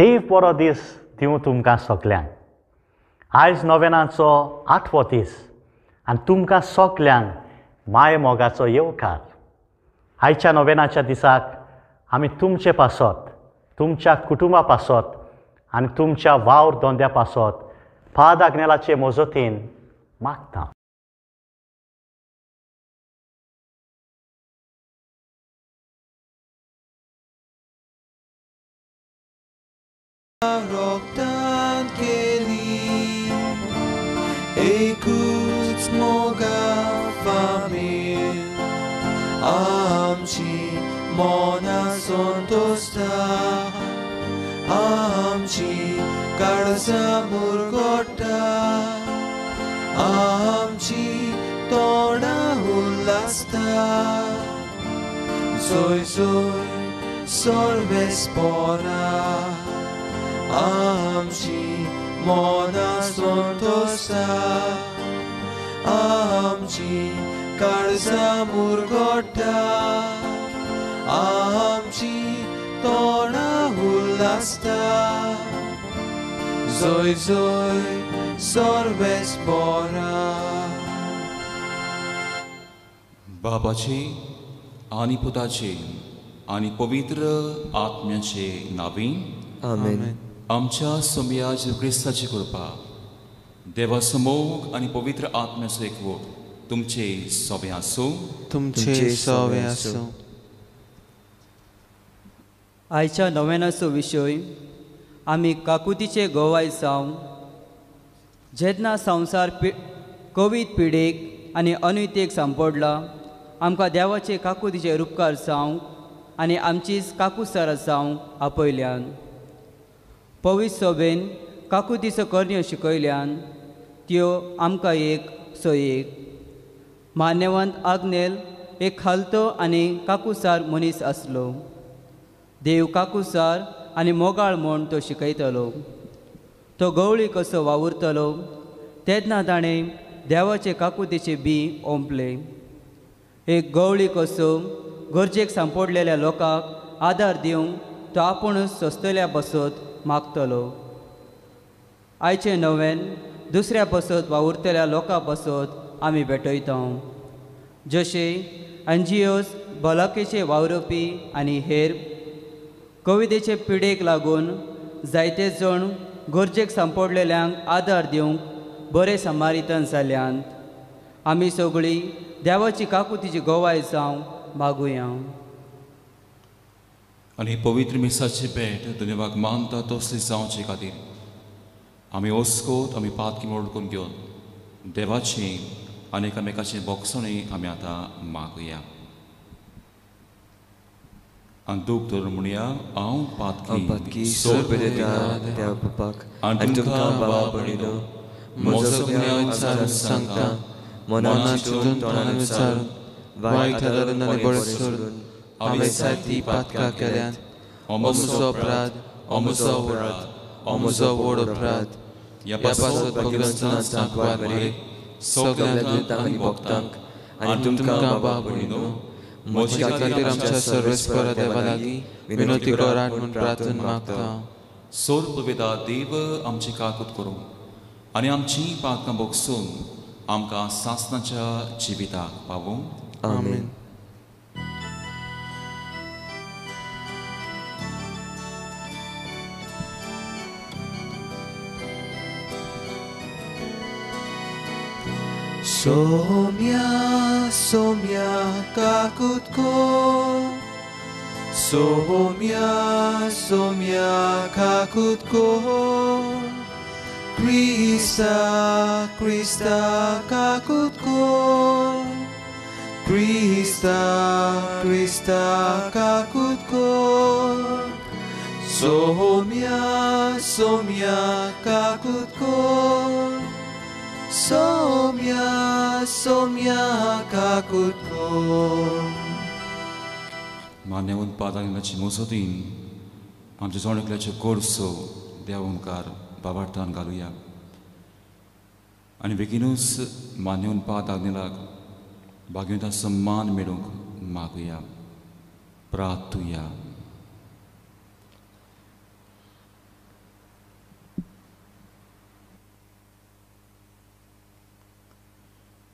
देव बरो दीस दिवं तुमकां सगल्यांक. आयज नोवेनाचो आठवो दीस आनी तुमकां सगल्यांक माय मोगाचो येवकार. आयच्या नोवेनाच्या दिसाक आमी तुमचे पासत तुमच्या कुटुंबा पासत आनी तुमच्या वावर दोंद्या पासत पाद आग्नेलाचे मोजतीन मागता. Roktan keli. Écoute mon gars famille Amchi mona sontosta. Amchi karza murgota. Amchi toda ullasta Soy soy solves pora amci mona sontosta amci karza murgotta amci tona hullasta zoi zoi sorbes pora બાબા છે આની પોતા છે આની પવિત્ર આત્મ્ય છે નાવીન amen आमच्या सोमयाज क्रिस्ताची कृपा. देवासमोग आणि पवित्र आत्म्याचो एकवट तुमचे सोबे आसूं तुमचे सवे असो. आयच्या नव्यानाचो विशय आमी काकुतीचे गोवाय जावं जेन्ना संवसार पि कोवीड पिडेक आनी अनैतेक सांपडला आमकां देवाचे काकुतीचे उपकार जावं आनी आमचीच काकुसार जावं आपयल्यान. पवीत सभेन काकुतीचो कर्ण्य शिकयल्यान त्यो आमकां एक सयेक मान्यवंत आग्नेल एक खालतो आनी काकुसार मनीस आसलो. देव काकुसार आनी मोगाळ म्हूण तो शिकयतलो. तो गवळी कसो वावुरतलो तेन्ना ताणें देवाचे काकुतीचे बी ओंपले. एक गवळी कसो गरजेक सांपडलेल्या लोकांक आदार दिवंक तो आपुणूच सोंसतल्या बसत मागतलो. आयचे नवेन दुसऱ्या बसत उरतल्या लोकां बसत आमी भेटयता. जशे एन जी ओज भलाकेचे वावरपी आनी हेर कवितेचे पिडेक लागून जायते जण गरजेक सांपडलेल्यांक आदार दिवंक बरे समारितन जाल्यांत. आमी सगळीं देवाची काकुतीची गोवाय जावं मागुया आणि पवित्र मिसाची भेट दुनियाक मानता तसली जावचे खातीर आमी ओस्कोत आमी पातकी मोडकून घेवन देवाची आनी एकामेकाची बोगसणी आमी आतां मागुया। आनी दूख धरून म्हणया हांव पातकी त्या बापाक आनी तुमकां बाबा म्हजो विचारून सांगता मनान चिंतून तोंडान विचारून वायट आनी बळें सोडून सारकी पातकां केल्यात अमुचो अपराध अमुचो अपराध अमुचो व्हड अपराध ह्या पासत भगवंतान सांगवार मरे सगळ्या दुतांक आनी भक्तांक आनी तुमकां बाबा भणिनो म्हज्या खातीर आमच्या सर्वेस्परा देवा लागीं विनोती करात म्हूण प्रार्थना मागता सोर पविता देव आमची काकूत करूं आनी आमची पातकां बोगसून आमकां सासनाच्या जिविताक पावूं आमेन Somia, somia, kakutko Somia, somia, kakutko Krista, Krista, kakutko Krista, Krista, kakutko Somia, somia, kakutko Somya, somya kakutko मान्यवन पादांची मोसोतीन आमच्या जोणकल्याच्यो कोर्सो देव मुखार बाबार्थान घालुया आनी बेगीनूच मान्यवन पाद आग्नेलाक भाग्यवंता सम्मान मेळूंक मागुया प्रार्थुया।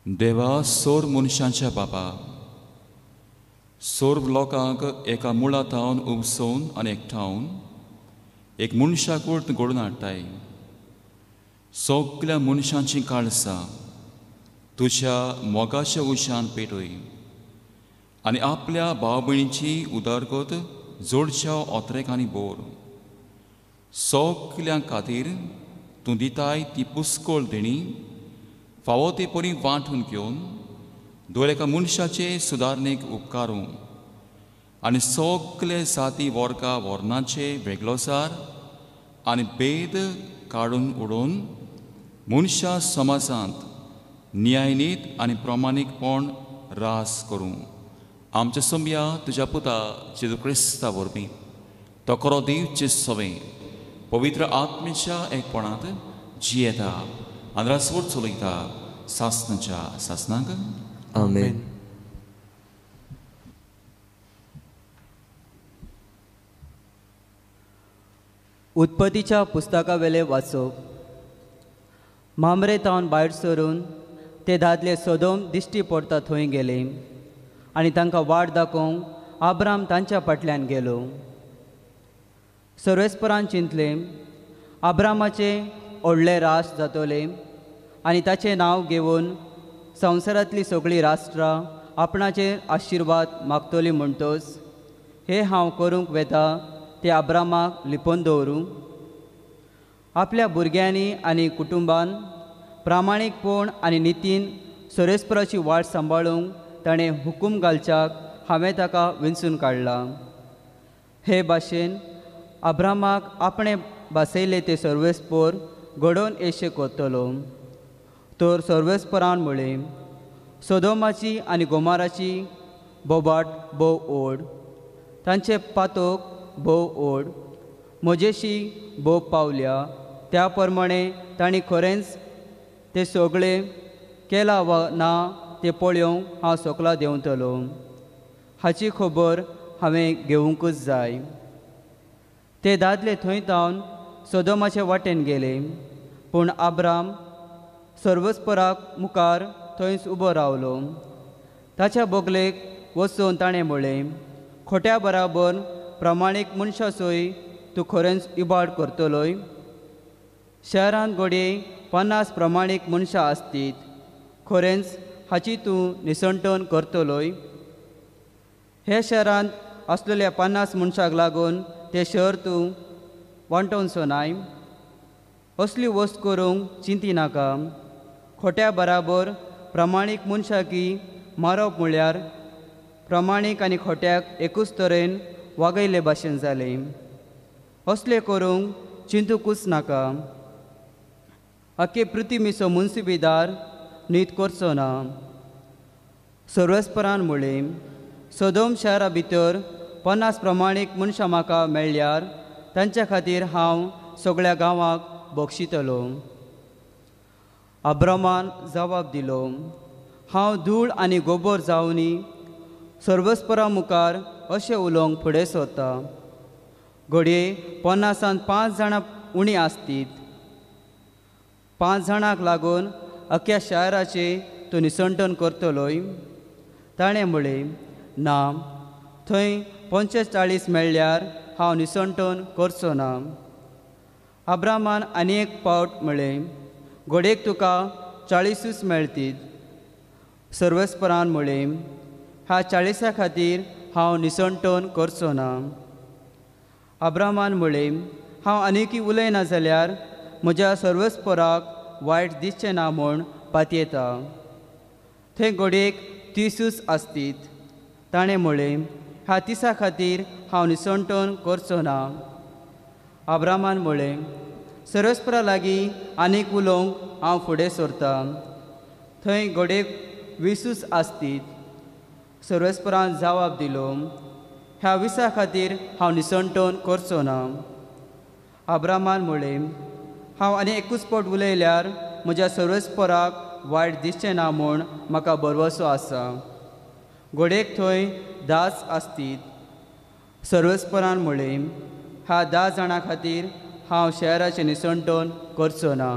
देवा सोर मनशांच्या बाबा. सोर लोकांक एका मुळातावन उबसोवन आनी एकठावन एक मनशाक वळत घडून हाडटाय सगल्या मनशांची काळसां तुज्या मोगाच्या उशान पेटय. आनी आपल्या भाव भयणीची उदरगत जोडच्या ओत्रेकांनी बोर. सगल्यां खातीर तूं दिताय ती पुस्कोळ देणी फावो ते परी वांटून घेवन दर एका मनशाचे सुदारणेक उपकारूं आनी सगले जाती वर्गा वर्णाचे वेगळोसार आनी भेद काडून उडोवन मनशा समाजांत न्यायनीत आनी प्रमाणीकपण रास करूं आमच्या सोम्या तुज्या पुता जेजू क्रिस्ता वरवीं तो खरो देवचे सवें पवित्र आत्मेच्या एकपणांत जियेता. आनी रसवट चलयता सासनाच्या सासनाक Amen. उत्पत्तीच्या पुस्तका वेले वाचप मामरे तावन भायर सरून ते दादले सोदोम दिश्टी पडटा थंय गेले आनी तांकां वाट दाखोवंक आब्राम तांच्या फाटल्यान गेलो सर्वेस्परान चिंतले आब्रामाचे व्हडले राष्ट्र जातोले आनी ताचें नांव घेवन संवसारांतलीं सगळीं राष्ट्रां आपणाचेर आशिर्वाद मागतली म्हणटोच हे हांव करूंक वेता ते आब्रामाक लिपोवन दवरूं. आपल्या भुरग्यांनी आनी कुटुंबान प्रामाणीकपण आनी नितीन सुरेस्पराची वाट सांबाळूंक ताणें हुकूम घालच्याक हांवें ताका विंचून काडला. हे भाशेन आब्रामाक आपणें भासयले ते सर्वेस्पोर घडोवन येशे कोत्तलो तर सर्वेस्परान म्हळें सोदोमाची आनी गोमाराची बोबाट भोव ओड तांचे पातोक भोव ओड म्हजेशी भोव पावल्या. त्या प्रमाणे तांणी खरेंच ते सगळे केला वा ना ते पळोवंक हांव सोकला देंवतलो हाची खबर हांवें घेवंकूच जाय. ते दादले थंय तावन सदोमाचे वाटेन गेले. पूण आब्राम सर्वस्पराक मुखार थंयच उबो रावलो. ताच्या बोगलेक वचून ताणें म्हळें खोट्या बराबर प्रमाणीक मनशाचोय तूं खरेंच इबाड करतलोय? शहरांत घडये पन्नास प्रमाणीक मनशां आसतीत खरेंच हाची तूं निसणटण करतलोय? हे शहरांत आसलेल्या पन्नास मनशाक लागून तें शहर तूं वांटोवचो नाय? असली वस्त करूंक चिंती नाका. खोट्या बराबर प्रमाणीक मनशाकी मारप म्हळ्यार प्रमाणीक आनी खोट्याक एकूच तरेन वागयले भाशेन जालें. असलें करूंक चिंतूकूच नाका. आख्खे पृथ्वीचो मुन्सिबीदार न्हीद करचो ना. सर्वेस्परान म्हळें सदोम शारा भितर पन्नास प्रमाणीक मनशां म्हाका मेळ्ळ्यार तांच्या खातीर हांव सगळ्या गांवांक बक्षितलो. अब्रमान जबाब दिलो. हांव धूळ आनी गोबोर जावनी सर्वस्परा मुखार अशें उलोवंक फुडें सोदता. घडये पन्नासान पांच जाणां उणीं आसतीत. पांच जाणांक लागून अख्ख्या शाराचे तूं निसंटन करतलोय. ताणें म्हळें ना थंय पंचेचाळीस मेळ्ळ्यार हांव निसंटन करचो ना. अब्रामान आनी एक पावट म्हळें घोडेक तुका चाळीसूच मेळटीत सर्वस्परान म्हळें ह्या चाळीसा खातीर हांव निसणटोन करचो ना. आब्रामान म्हळें हांव आनिकी उलयना जाल्यार म्हज्या सर्वस्पराक वायट दिसचें ना म्हूण पातयेता थंय घोडेक तिसूच आसतीत. ताणें म्हळें ह्या तिसा खातीर हांव निसणटोन करचो ना. आब्रामान म्हळें सरस्परा लागीं आनीक उलोवंक हांव फुडें सरतां. थंय घोडेक विसूच आसतीत. सरस्परान जवाब दिलो ह्या विसा खातीर हांव निसणटोन करचो ना. आब्रामान म्हळें हांव आनी एकूच पोट उलयल्यार म्हज्या सर्वेस्पराक वायट दिसचें ना म्हूण म्हाका बरवसो आसा. घोडेक थंय दास आसतीत. सर्वस्परान म्हळें ह्या धा जाणां खातीर हांव शहराचें निसंटन करचो ना.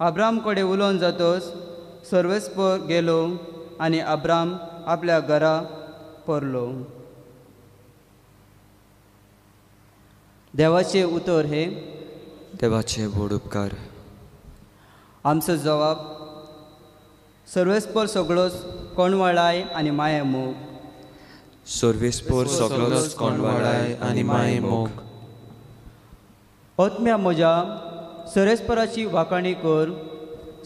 आब्राम कडेन उलोवन जातच सर्वेस्पर गेलो आनी अब्राम आपल्या घरा परलो. देवाचे उतर हे. देवाचे व्हड उपकार. आमचो जवाब सर्वेस्पर सगळोच कोणवळाय आनी माये मोग. सर्वेस्पोर सगळोच कोणवाडाय आनी माये मोग. ओतम्या म्हज्या सरेस्पराची वाकाणी कर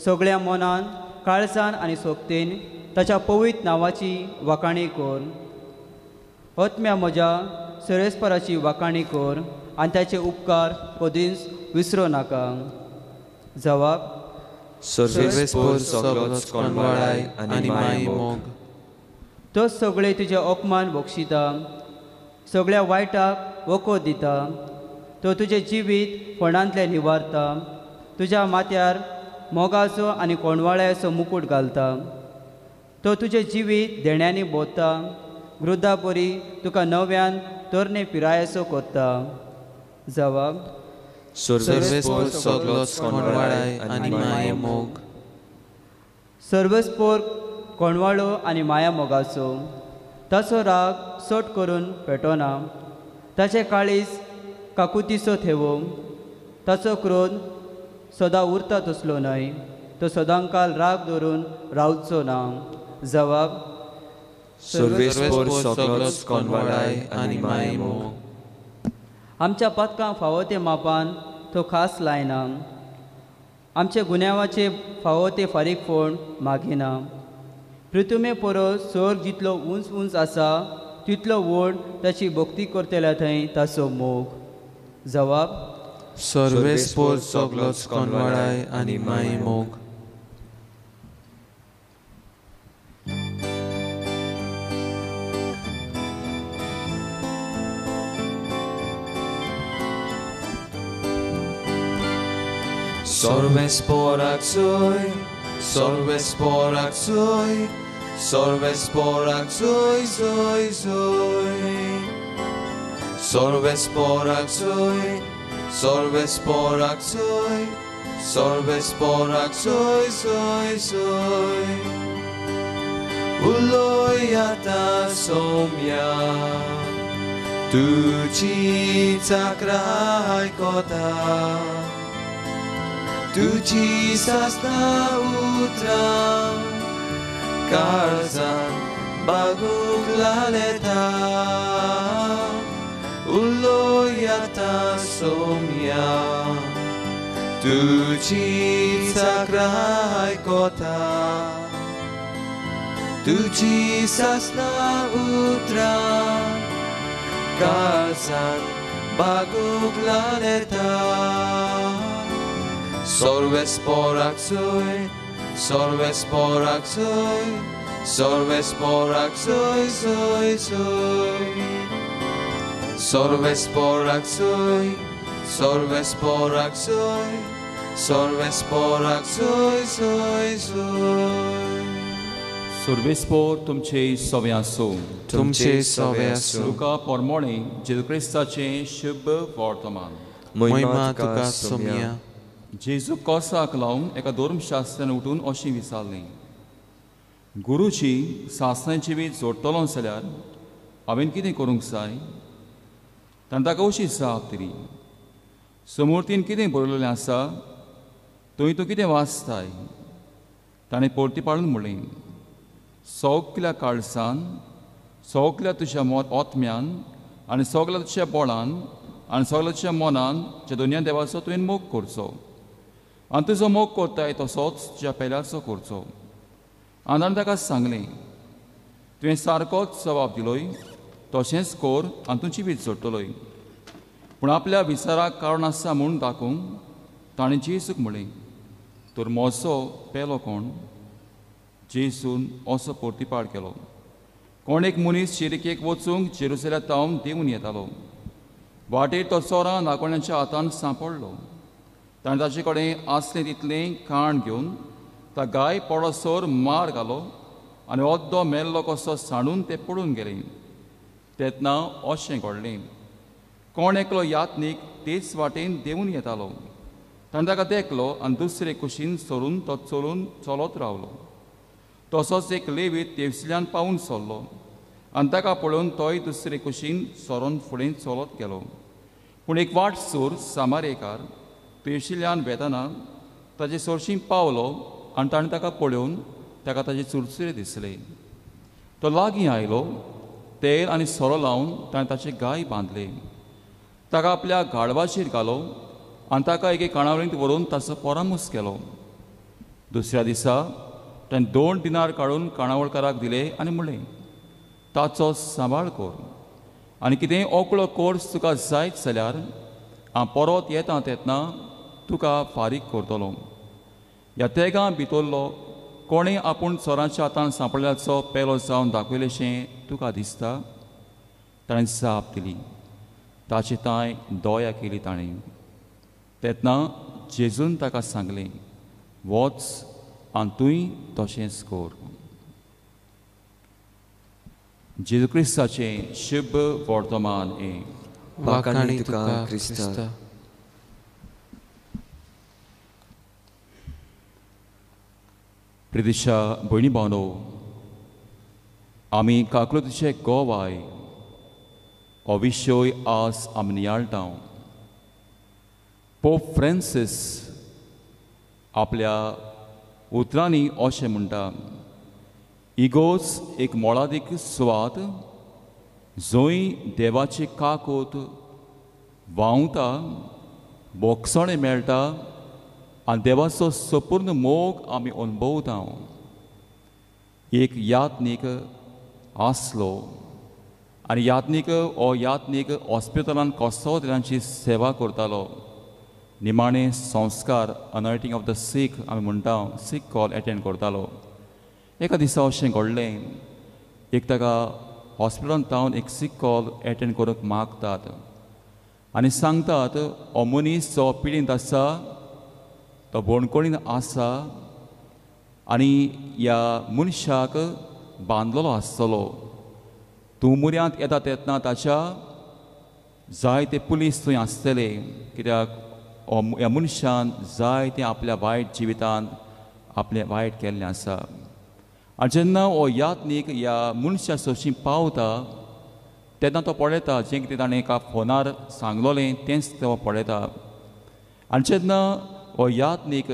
सगळ्या मनान काळजान आनी सोबतेन ताच्या पवित्र नांवाची वाकाणी कर. ओतम्या म्हज्या सरेस्पराची वाकाणी कर आनी ताचे उपकार कधीच विसरो नाका. जवाब सर्वेस्पोर सगळोच कोणवाडाय आनी माये मोग. तो सगळे तुजे अपमान बक्षिता सगळ्या वायटाक वखो दिता तो तुजें जिवीत फोंडांतले निवारता? तुज्या माथ्यार मोगाचो आनी कोणवाळ्याचो मुकूट घालता. तो तुजें जिवीत देण्यांनी भोंवता वृद्धा परी तुका नव्यान तरणे पिरायेचो कोत्ता जवाब? सर्वेस्पोर कोणवाळो आनी माया मोगाचो. ताचो राग सट करून पेटोना. ताचे काळीज काकुतीचो थेवो ताचो क्रोध सदां उरता तसलो न्हय तो सदांकाल राग धरून रावचो ना जवाब आमच्या पथकांक फावो ते मापान तो खास लायना आमचे गुन्यांवाचे फावो ते फारीक फोण मागिना पृथुमे परस स्वर्ग जितलो उंच उंच आसा तितलो व्हड ताची भक्ती करतल्या थंय ताचो मोग. जवाब सर्वेस्पोर सगळोच कोणवाडाय आनी माये मोग Sorvesporak soy, sorvesporak soy, Sorbe sporak zoi, sorbe sporak zoi, soi soi. zoi, zoi, zoi. Uloi ata somia, tu ci kota, tu ci utra, karzan baguk laleta. ולא יתסום ים. תוצ'י צקרי כותה, תוצ'י ססנה ותרה, קרסן בגו פלנטה. Sorves por axoi, sorves por axoi, sorves por axoi, soy, soy. soy. Sorvesporak soy, soy, soy. सर्वेस्पोर तुमचे सवे आसूं तुमचे सवे आसूं तुका पोरमोणे जेजू क्रिस्ताचें शुभ वर्तमान महिमा तुका सोमिया जेजू कोसाक लावन एका धर्मशास्त्रान उठून अशी विचारली गुरुची सासणाचें जिवीत जोडटलो जाल्यार हांवें कितें करूंक जाय ताणें ताका अशी तरी समोर तीन कितें बरयलेलें आसा थंय तूं कितें वाचताय ताणें परती पाडून म्हणलें सगल्या काळसान सगल्या तुज्या मोत ओतम्यान आनी सगल्या तुज्या बोळान आनी सगल्या तुज्या मनान ज्या दोनूय देवाचो तुवें मोग करचो आनी तुजो मोग करताय तसोच तुज्या पेल्याचो करचो आनी ताणें ताका सांगलें तुवें सारकोच जबाब दिलोय तशेंच कोर आनी वीज सोडटलोय जोडटलोय पूण आपल्या विचाराक कारण आसा म्हूण दाखोवंक ताणें जेसूक म्हणलें. तर मोसो पेलो कोण? जेसून असो पोर्तीपाड केलो. कोण एक मनीस शिरिकेक वचूंक जेरुसल्यात तावन देवून येतालो. वाटेर तो चोरां नाकोण्याच्या हातान सांपडलो. ताणें ताचे कडेन आसलें तितलें खाण घेवन ता गाय पडसोर मार घालो आनी ओद्दो मेल्लो कसो सांडून तें पडून गेलें. तेतना अशें घडलें. कोण एकलो यात्नीक तेच वाटेन देवून येतालो. ताणें ताका देखलो आनी दुसरे कुशीन सरून तो चलून चलत रावलो. तसोच एक लेवीत तेवसिल्यान पावून सरलो. आनी ताका पळोवन तोय दुसरे कुशीन सोरोन फुडें चलत गेलो. पूण एक वाट सोर सामारेकार तेवशिल्यान वेताना ताचे सोरशीं पावलो आनी ताणें ताका पळोवन ताका ताचे चुरचुरे दिसले. तो लागीं आयलो तेल आनी सोरो लावन ताणें ताचे गाय बांदले ताका आपल्या गाडवाचेर घालो आनी ताका एके काणावळींत व्हरून ताचो परामूस केलो. दुसऱ्या दिसा ताणें दोन दिनार काडून काणावळकाराक दिले आनी म्हणलें ताचो सांबाळ कर. आनी कितेंय ओकळो कोर्स तुका जायत जाल्यार हांव परत येता तेतना तुका फारीक करतलो. ह्या तेगा भितरलो कोणें आपूण चोरांच्या हातान सांपडल्याचो पेलो जावन दाखयलेशें तुका दिसता ताणें जाप दिली. ताची ताय दोया केली ताणें. तेन्ना जेजून ताका सांगलें वच आनी तुंय तशेंच कर जेजू क्रिस्ताचें शुभ वर्तमान हे. तुका क्रिस्ता प्रिदिशा भयणी भावनो आमी काकलुतीचे गोवाय हो विशय आज आमी पोप फ्रांसीस आपल्या उतरांनी अशें म्हणटा इगोज एक मोळादीक सुवात जंय देवाची काकोत व्हांवता बोगसणे मेळटा आनी देवाचो सपूर्ण मोग आमी अणभवता एक यात्नीक आसलो आनी यात्नीक हो यात्नीक हॉस्पिटलान कोसोवतल्यांची सेवा करतालो. निमाणे संस्कार अनॉयटींग ऑफ द सीख आमी म्हणटा सीख कॉल एटेंड करतालो. एका दिसा अशें घडलें. एक ताका हॉस्पिटलांत तावन एक सीख कॉल एटेंड करूंक मागतात. आनी सांगतात हो मनीस जो पिडींत आसा तो बोणकोणीन आसा आनी ह्या मनशाक बांदलेलो आसतलो. तूं मुऱ्यांत येता तेन्ना ताच्या जायते पुलीस थंय आसतले. कित्याक हो ह्या मनशान जायते आपल्या वायट जिवितांत आपलें वायट केल्लें आसा. आनी जेन्ना हो यात्नीक ह्या मनशा सोशी पावता तेन्ना तो पळयता जें कितें ताणें एका फोनार सांगलोलें तेंच तो पळयता आनी जेन्ना हो यात्नीक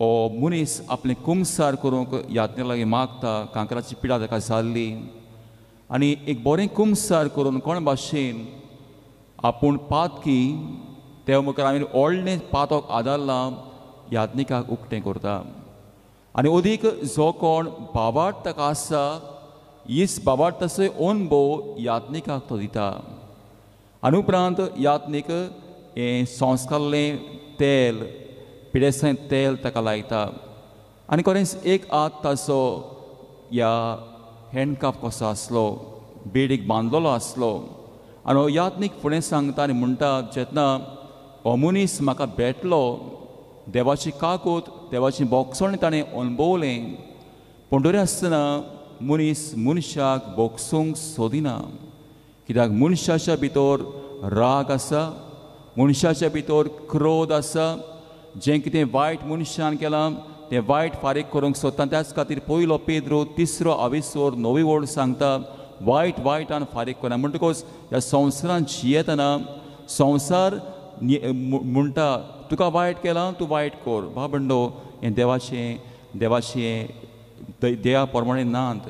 हो मनीस आपलें कुमसार करूंक यात्ने लागीं मागता कांकराची पिडा ताका जाल्ली आनी एक बरें कुमसार करून कोण भाशेन आपूण पात की ते मुखार आमी व्हडलें पातोक आदारलां यात्निकाक उक्तें करता आनी ओदीक जो कोण बाबाट ताका आसा हीच बाबाट तसो अनुभव यात्निकाक तो दिता आनी उपरांत यात्नीक हें संस्कारलें तेल पिडेसां तेल ताका लायता आनी खरेंच एक आत ताचो ह्या हँडकाप कसो आसलो बेडीक बांदलेलो आसलो आनी हो यात्नीक फुडें सांगता आनी म्हणटा जेतना हो मनीस म्हाका भेटलो देवाची काकूत देवाची बोगसण ताणें अणभवलें पंढरी आसतना मनीस मनशाक बोगसूंक सोदिना कित्याक मनशाच्या भितर राग आसा मनशाच्या भितर क्रोध आसा जें कितें वायट मनशान केलां तें वायट फारीक करूंक सोदता त्याच खातीर पयलो पेद्रो तिसरो आविसोर नवी वोड सांगता वायट वायटान फारीक करना म्हणटकच ह्या संवसारान जियेतना संवसार म्हणटा तुका वायट केलां तूं वायट कर. बाबंडो हें देवाचें देवाचें देवा प्रमाणे नात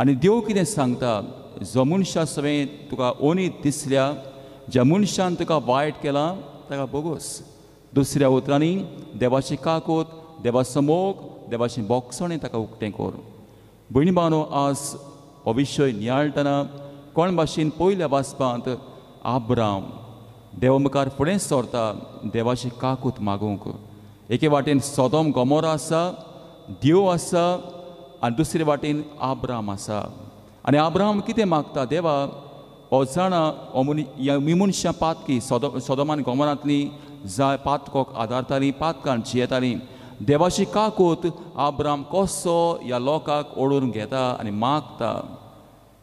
आनी देव कितें सांगता? जो मनशा सगळें तुका ओनीत दिसल्या ज्या मनशान तुका वायट केलां ताका बोगोस. दुसऱ्या उतरांनी देवाची काकोत देवाचो मोग देवाचें बोगसणें ताका उक्तें कोर भयणी बानो आज हो विशय नियाळटना कोण भाशेन पयल्या वाचपांत आब्राम देवा मुखार फुडें सोरता देवाची काकूत मागूंक एके वाटेन सोदोम गोमोरा आसा देव आसा आनी दुसरे वाटेन आब्राम आसा आनी आब्राम कितें मागता देवा हो जाणा हो मनी ही मनशां पातकी सोदो सोदोमान गोमरांतलीं जाय पातकोक आदारतालीं पातकान जियेतालीं. देवाची काकूत आब्राम कसो ह्या लोकांक ओडून घेता आनी मागता.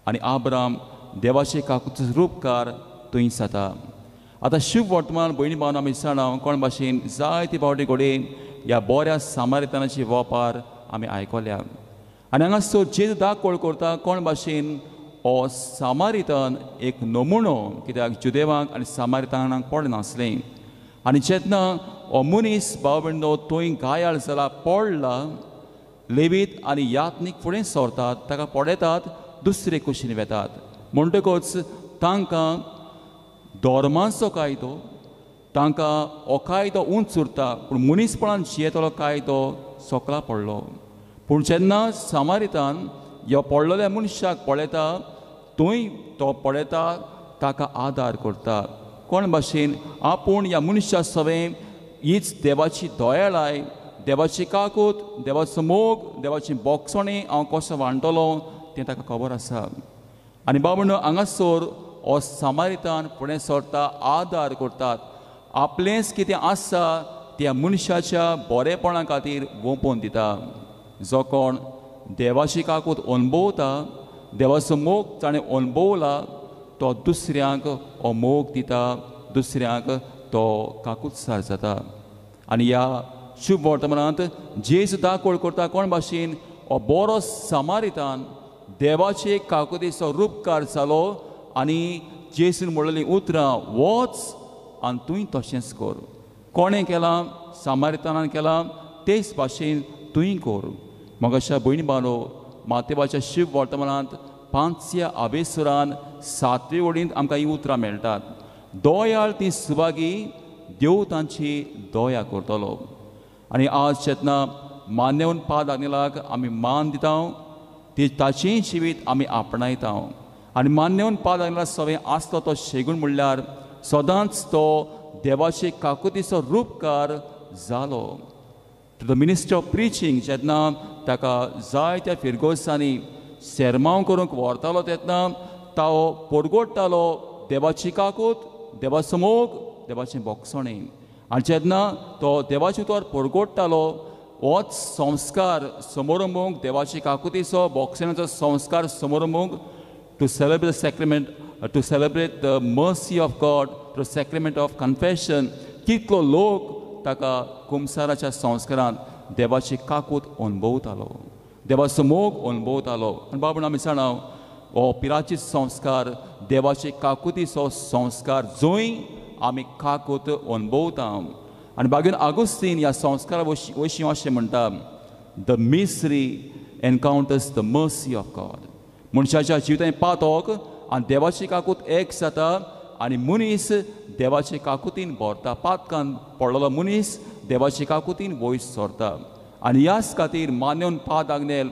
आनी आब्राम देवाचे काकूचो रूपकार थंय जाता आतां शिव वर्तमान भयणी भावन आमी जाणा कोण भाशेन जायते फावटी घोडे ह्या बऱ्या सामारितानाची वोपार आमी आयकल्या आनी हांगासर जेजू दाखोळ करता कोण भाशेन हो सामारितन एक नमुनो कित्याक जुदेवांक आनी सामारितांक पडनासलें. आनी जेन्ना हो मनीस भाव भयणो थंय गायाळ जाला पडला लेवीत आनी यात्नीक फुडें सरतात ताका पडयतात दुसरे कुशीन वेतात म्हणटकूच तांकां धोर्मांचो कायदो तांकां हो कायदो उंच उरता पूण मनीसपणान जियेतलो कायदो सोकला पडलो पूण जेन्ना सामारितान ह्या पडलेल्या मनशाक पळयता थंय तो पळयता ताका आदार करता कोण भाशेन आपूण ह्या मनशा सवें हीच देवाची दोयाळाय देवाची काकूत देवाचो मोग देवाची बोगसणी हांव कसो वांटलो तें ताका खबर आसा. आनी बाबण हांगासर हो सामारितान फुडें सरता आदार करतात. आपलेंच कितें आसा त्या मनशाच्या बरेपणा खातीर वोंपोवन दिता. जो कोण देवाची काकूत अणभवता देवाचो मोग ताणें अणभवला तो दुसऱ्यांक हो मोग दिता दुसऱ्यांक तो काकूतसार जाता. आनी ह्या शुभ वर्तमानांत जेजू दाखोळ करता कोण भाशेन? हो बरो सामारितान देवाचे काकुदेचो रूपकार जालो आनी जेसून म्हणलेलीं उतरां वच आनी तुवें तशेंच कर. कोणें केलां? सामारितानान केलां तेच भाशेन तुवें कर. म्हाका अशा भयणी बानो मातेबाच्या शिव वर्तमानांत पांचच्या आबेसुरान सातवे वडींत आमकां ही उतरां मेळटात दोयाळ ती सुवागी देव तांची दोया करतलो आनी आज जेन्ना मान्यवन पाद आग्नेलाक आमी मान दिता ती ताचें जिवीत आमी आपणायता आनी मान्यवन पाद आग्नेला सवें आसलो तो शेगून म्हणल्यार सदांच तो देवाचे काकुतीचो रूपकार जालो to the minister of preaching जेन्ना ताका जायत्या फिरगोसांनी सेरमांव करूंक व्हरतालो तेन्ना तो पोरगोडटालो देवाची काकूत देवाचो मोग देवाचें बोगसणें आनी जेन्ना तो देवाचे उतर पोरगोडटालो होच संस्कार समोरंभोवंक देवाची काकुतीचो बोगसणाचो संस्कार समोरंभोवंक to celebrate sacrament sacrament to celebrate the mercy of God to sacrament of confession कितलो लोक ताका कुमसाराच्या संस्कारांत देवाची काकूत अनुभवतालो अणभवतालो देवाचो मोग अणभवतालो आनी बाबा आमी जाणा हो पिराची संस्कार देवाचे काकुतीचो संस्कार जंय आमी काकूत अणभवता आनी बागीन आगोस्तीन ह्या संस्कारा वयशीं अशें म्हणटा the misery encounters the mercy of God मनशाच्या जिवितांत पातोक आनी देवाची काकूत एक जाता आनी मनीस देवाचे काकुतीन भरता. पातकान पडलेलो मनीस देवाचे काकुतीन वयस सरता आनी ह्याच खातीर मान्यवन पात आग्नेल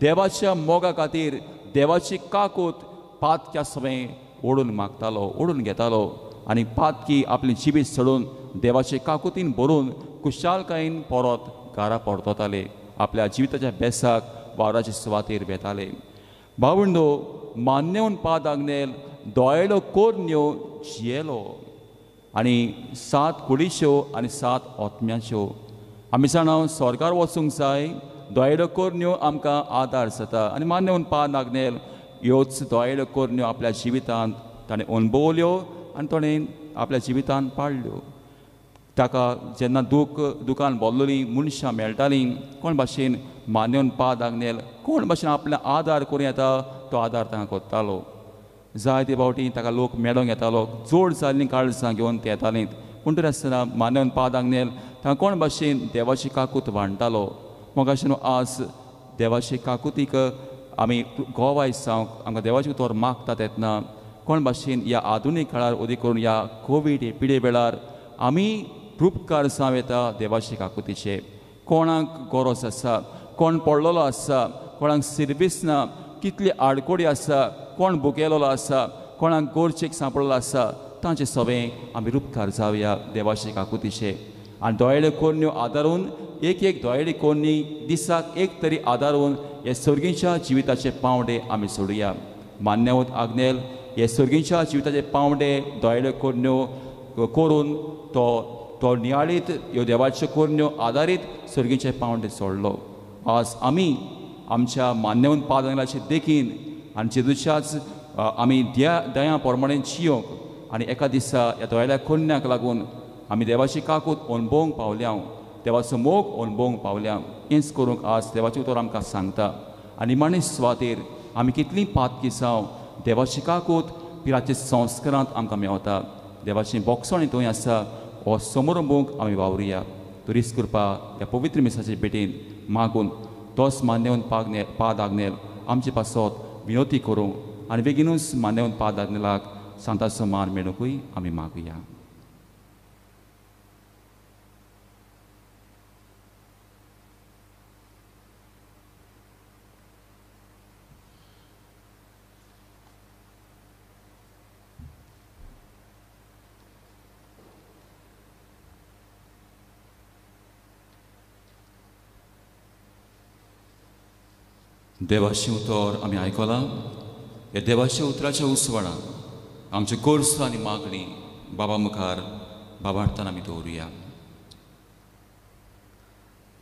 देवाच्या मोगा खातीर देवाची काकूत पातक्या सवें ओडून मागतालो ओडून घेतालो. आनी पातकी आपली जिबीत सोडून देवाचे काकुतीन भरून कुशालकायेन परत घरा परतताले आपल्या जिविताच्या बेसाक वावराचे सुवातेर बेताले भावंडो मान्यवन पाद आग्नेल कोर कोरन्यो जियेलो. आनी सात कुडीश्यो आनी सात ओतम्याच्यो. आमी जाणां स्वर्गार वचूंक जाय दोयेलो कोरन्यो आमकां आदार जाता आनी मान्यवन पा नागनेल ह्योच दोयेलो कोरन्यो आपल्या जिवितांत ताणें अणभवल्यो आनी ताणें आपल्या जिवितांत पाळल्यो। ताका जेन्ना दूख दुकान भोल्लोलीं मनशां मेळटालीं कोण भाशेन मान्यवन पाद आग्नेल कोण भाशेन आपल्या आदार करूं येता तो आदार तांकां कोत्तालो। जायते फावटी ताका लोक मेळोंक येतालो जोड जाल्लीं काळजां घेवन ते येतालीं पूण तरी आसतना मानवन पादांक नेल ताका कोण भाशेन देवाची काकूत वांडटालो मोगाशेन अशें न्हू आज देवाची काकुतीक आमी गोवायज जावंक आमकां देवाची तोर मागता तेन्ना कोण भाशेन ह्या आधुनीक काळार उदी करून ह्या कोवीड पिडे वेळार आमी रूपकार जावं येता देवाचे काकुतीचे कोणाक गोरोस आसा कोण पडलेलो आसा कोणाक सिर्वीस ना कितली आडकोडी आसा कोण बुकेलेलो आसा कोणाक गोरचेक सांपडलो आसा तांचे सवें आमी रुपकार जावया देवाचे काकुतीचे आनी दोयडे कोन्यो आदारून एक एक दोळे कोन्नी दिसाक एक तरी आदारून हे सर्गीच्या जिविताचे पावंडे आमी सोडुया. मान्यवत आग्नेल हे सर्गीच्या जिविताचे पावंडे दोयडे कोन्यो करून तो तो नियाळीत ह्यो देवाच्यो कोरन्यो आदारीत सर्गीचे पावंडे सोडलो. आज आमी आमच्या मान्यवन पादंगलाचे देखीन आनी जेजूच्याच आमी दया दया प्रमाणे जियोंक आनी एका दिसा ह्या दोळ्याल्या कोन्याक लागून आमी देवाची काकूत अणभोवंक पावल्या देवाचो मोग अणभोवंक पावल्या हेंच करूंक आज देवाचे उतर आमकां सांगता. आनी निमाणे सुवातेर आमी कितलीं पातकी जावं देवाची काकूत पिराचे संस्कारांत आमकां मेवता. देवाचें बोगसण थंय आसा हो समोरंबूंक आमी वावरुया. तुरीस कृपा ह्या पवित्र मिसाचे भेटेन मागून तोच मान्यवन पागने पाद आग्नेल आमचे पासत विनोती करूंक आनी बेगीनूच मान्यवन पाद आग्नेलाक सांताचो मान मेळूंकूय आमी मागुया देवाचें उतर आमी आयकलां हे देवाच्या उतराच्या उसवणाक आमचे कोर्स आनी मागणी बाबा मुखार बाबार्थान आमी दवरुया.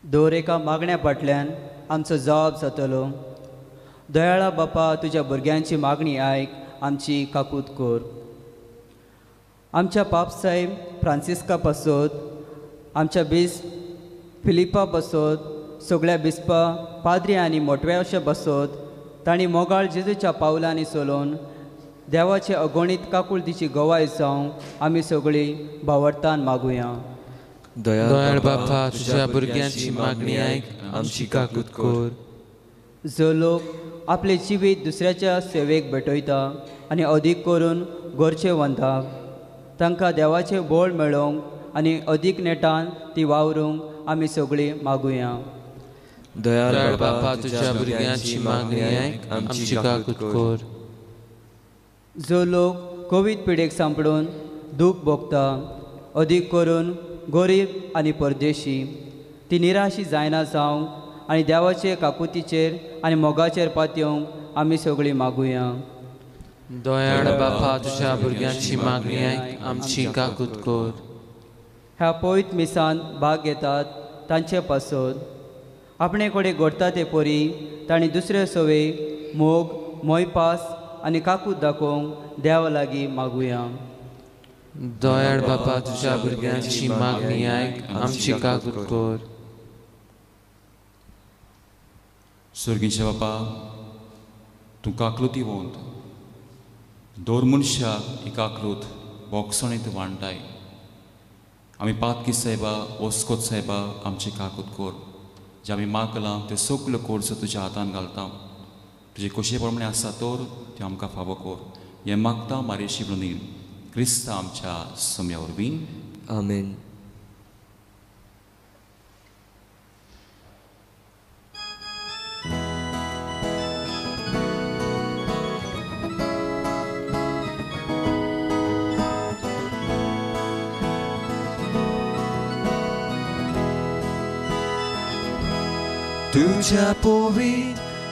दर एका मागण्या फाटल्यान आमचो जबाब जातलो दयाळा बापा तुज्या भुरग्यांची मागणी आयक आमची काकूत कर. आमच्या पापसाहेब फ्रांसिस्का पासत आमच्या बीस फिलिपा बसत सगळ्या बिस्पा पाद्री आनी मोटव्या अशे बसत तांणी मोगाळ जेजूच्या पावलांनी चलोवन देवाचे अगणीत काकुळतीची गवाय जावं आमी सगळीं भावार्थान मागुया. दयाळ बापा तुझ्या भुरग्यांची मागणी आयक आमची काकूत कर. जो लोक आपले जिवीत दुसऱ्याच्या सेवेक भेटयता आनी अदीक करून गोरचे वंताक तांकां देवाचे बोळ मेळोवंक आनी अदीक नेटान ती वावरूंक आमी सगळीं मागुया. दयाळ बापा तुझ्या भुरग्यांची मागणी आयक आमची काकूत कर. जो लोक कोवीड पिडेक सांपडून दूख भोगता अदीक करून गरीब आनी परदेशी ती निराशी जायना जावं आनी देवाचे काकुतीचेर आनी मोगाचेर पातयेवंक आमी सगळीं मागुया. दयाळ बापा तुझ्या भुरग्यांची मागणी आयक आमची काकूत कर. ह्या पवित्र मिसान भाग घेतात तांचे पासत आपणे कडेन घडटा ते परी तांणी दुसरे सवे मोग मोयपास आनी काकूत दाखोवंक देवा लागीं मागुया. दयाळ बापा तुझ्या भुरग्यांची मागणी आयक आमची काकूत कर. सुर्गीचे बापा तूं काकलुती वोंत दोर मनशाक ही काकलूत बोगसणीत वांटाय आमी पातकी साहेबा ओस्कोत साहेबा आमची काकूत कोर. जे आमी मागलां ते सगल्यो कोर्स तुज्या हातान घालता Բժեկոշի որմնի ասատոր դիամկա ֆավոկոր Եմակտա մարիշի բնին Քրիստամչա սոմյորվին Ամեն Դու ճապովիտ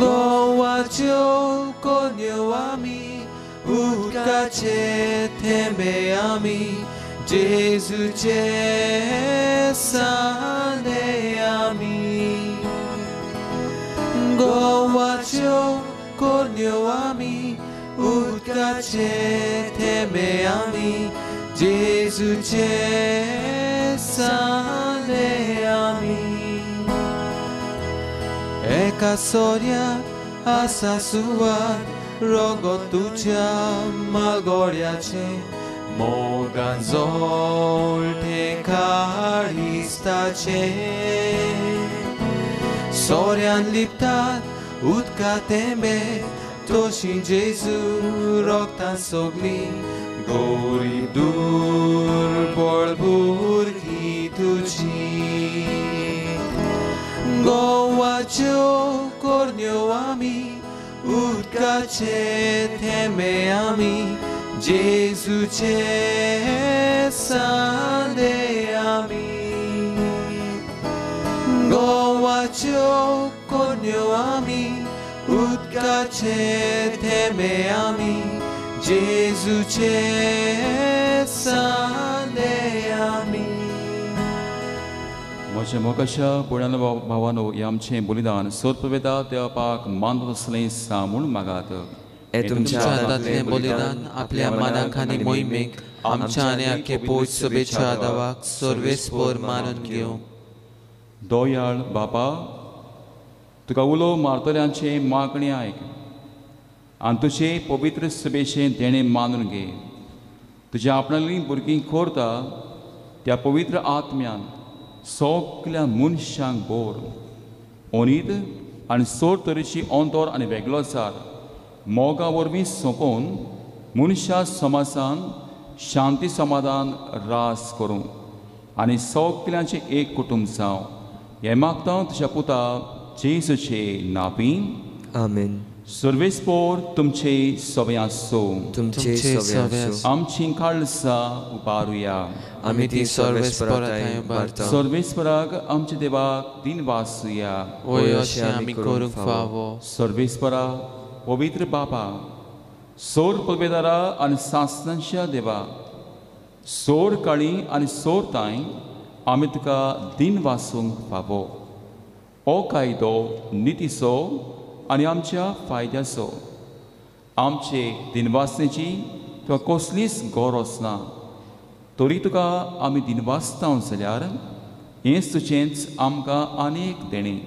दोळ्या मुखार बापता एकूच उंडो धोवो जेसू निर्मळ भुरगो तुजो उंड्या भितर लिपता कोण्यो तशें जेजू सोवे सोगली किरकोळ पाकी भुरगी तुजी गोवाच्यो कोन्यो आमी उदकाचे थेंबे आमी जेजूचे साने आमी गोवाच्यो कोन्यो आमी उदकाचे थेंबे आमी जेजूचे साने आमी एका सोर्याक आसा सुवात रोगो तुज्या मागोड्याचे मोगान जोळटे काळिस्ताचे सोऱ्यान लिपतात उदका तेंबे तोशी जेजू रोगतान सोगली गोरी दुर्बळ उदकाचे थेंबे आमी जेजूचे सादे आमी गोवाच्यो कोन्यो आमी उदका उदकाचे थेंबे आमी जेजूचे सांदे आमी म्हज्या मोगाच्या पुण्यान भावानो हे आमचें बलिदान सोद वेता देवपाक मानत असलें सामूळ मागात हे तुमच्या हातांतलें बलिदान आपल्या मनाक आनी मोहिमेक आमच्या आनी आख्खे पोच सभेच्या दावाक सर्वेस्पोर मानून घेवं दोयाळ बापा तुका उलो मारतल्यांचे मागणी आयक आनी तुजे पवित्र सभेचें देणें मानून घे तुज्या आपणाली भुरगीं कोरता त्या पवित्र आत्म्यान सगल्या मनशांक बोर ओनीद आनी सोड तरेची अंतोर आनी वेगळोचार मोगा वरवीं सोंपोवन मनशा समाजान शांती समाधान रास करूं आनी सगल्यांचें एक कुटुंब जावं हें मागता तुज्या पुता जेसूचे नापी आमेन सर्वेस्पोर तुमचे सवय आसो तुमचे सवे आसूं आमची काळसा उबारुया आमी ती सर्वेस्पराताय उबारता सर्वेस्पराक आमच्या देवाक दिन वासुया वय अशें आमी करूंक फावो। सर्वेस्परा पवित्र बाबा सोर पदवेदारा आनी सासनांच्या देवा। सोर काळी आनी सोर ताय आमी तुका दिन वासूंक आनी आमच्या फायद्याचो आमचे दिनवासनेची तुका कसलीच गरज ना. तरी तुका आमी दिनवासता जाल्यार हेंच तुजेंच आमकां आनीक देणें.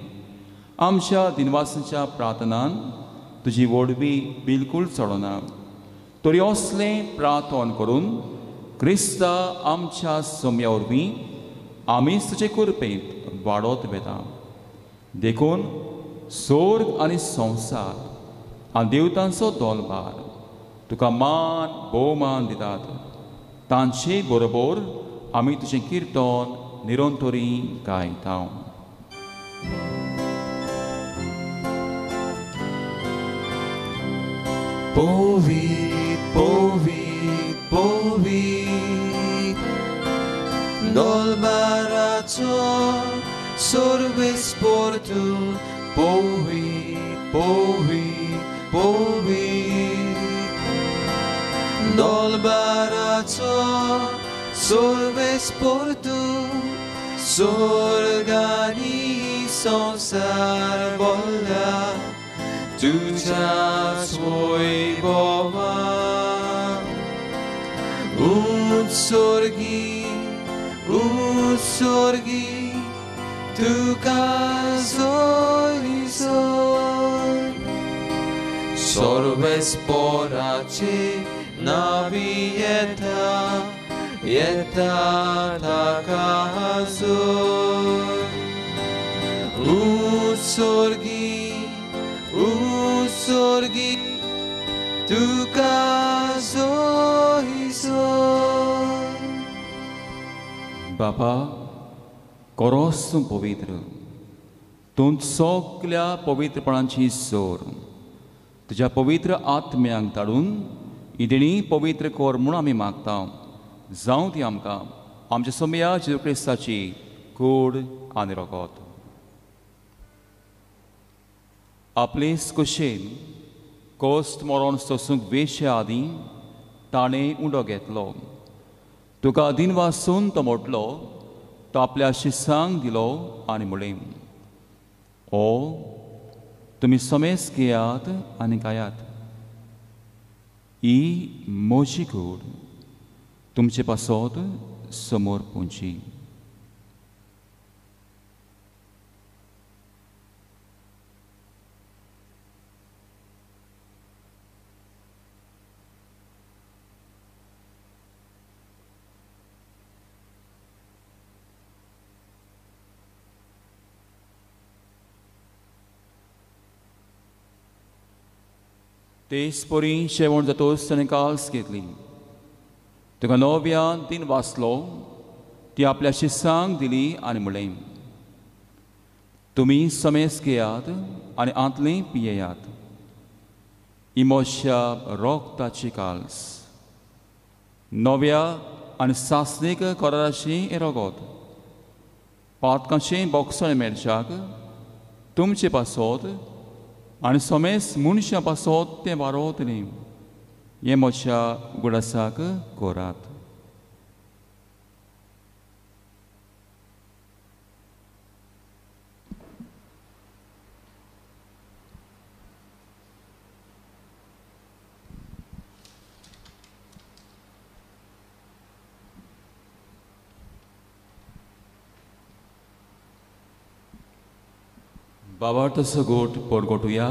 आमच्या दिनवासनेच्या प्रार्थनान तुजी वडवी बिलकूल चडना तरी असलें प्रार्थन करून क्रिस्ता आमच्या सोम्या वरवीं आमीच तुजे कुरपेंत वाडत वेता. देखून सोर्ग आनी संवसार आनी देवतांचो दोलबार तुका मान भोवमान दितात तांचे बरोबर आमी तुजें किर्तन निरंतरी गायता Povit, povit, povit Dolbaraco Sorvespor tu pouhý, pouhý, pouhý. Dolbaraco, solves por tu, sorgani sonsar bolda, tu čas svoj bova. Un sorgi, un sorgi, उत्सर्गी उत्सर्गी तुका सोयीसोय सर्वेस्पराचे नावी येता येता ताका उत्सर्गी utsorgi tuka zohisoy बापा कोरोस पवित्र तूं सगल्या पवित्रपणाची सोर तुज्या पवित्र आत्म्यांक धाडून इदिणी पवित्र कोर म्हूण आमी मागता जावं ती आमकां आमच्या सोमया जेजू क्रिस्ताची कूड आनी रगत आपले कुशेन कोस्त मरोन सोसूंक वेशे आदीं ताणें उंडो घेतलो तुका दिन वासून तो मोटलो आपल्या शिसांक दिलो आनी म्हळें ओ तुमी समेस घेयात आनी गायात ही मोजी कूड तुमचे पासत समोर पोंची. तेच शेवण जातोच ताणें काल्स घेतली तुका नव्यान तीन वाचलो ती आपल्या शिस्सांक दिली आनी म्हणलें तुमी समेस घेयात आनी आंतलें पियेयात इमोशा रोगताची काल्स नव्या आनी सासणीक कराराची हें रगत पातकांचें बोक्सण मेळशाक तुमचे पासत आनी सोमेस मनशां पासत तें वारोतलें हें म्हज्या गुडासाक कोरात बाबा तसं गोट पोटगोटूया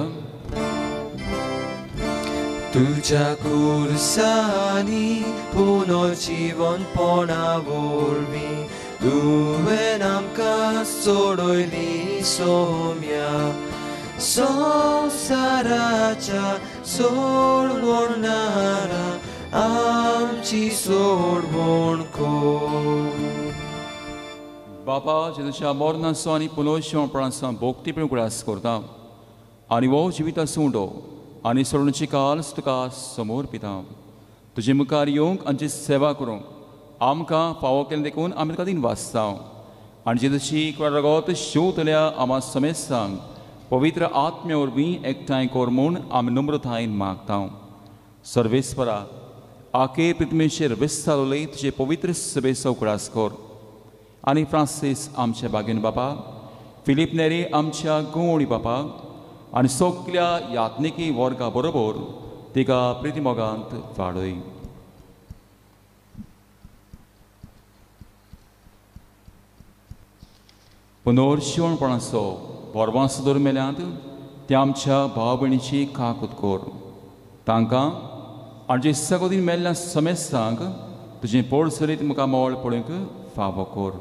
तुझ्या कुर्सानी पुनर्जीवनपणा वरवीं तुवें आमकां सोडयली सोम्या संवसाराच्या सोडवणारा आमची सोडवण कोर बापा आनी मोरनाचो आनी पुनर्शिवणपणाचो भोगतीपण कुळास करता आनी वो जिविता सुंडो आनी सोडणची काल तुका समोर पिता तुजे मुखार येवंक आमची सेवा करूंक आमकां फावो केलें देखून आमी तुका दिन वाचता आनी जशी रगत शिवतल्या आमा समेस्तांक पवित्र आत्म्या वरवीं एकठांय कोर म्हूण आमी नम्रतायेन मागता सर्वेस्परा आखे विस्तार उलय तुजे पवित्र सभेचो कुळास कर आनी फ्रांसीस आमचे बागेन बापाक फिलीप नेरी आमच्या गोवणी बापाक आनी सगल्या यात्निकी वर्गा बरोबर तिका प्रितीमोगांत वाडय. पुनर्शिवणपणाचो परवांस दरमेल्यांत त्या आमच्या भाव भयणीची काकूत कर. तांकां आनी जे सगोदीन मेल्ल्या समेस्तांक तुजें पोळसरीत मुखार मोळ पळोवंक फावो कर.